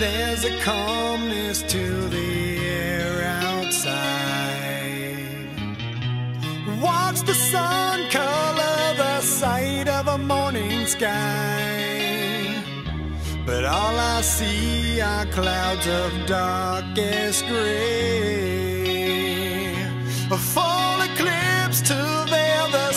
There's a calmness to the air outside. Watch the sun color the sight of a morning sky. But all I see are clouds of darkest gray. A full eclipse to veil the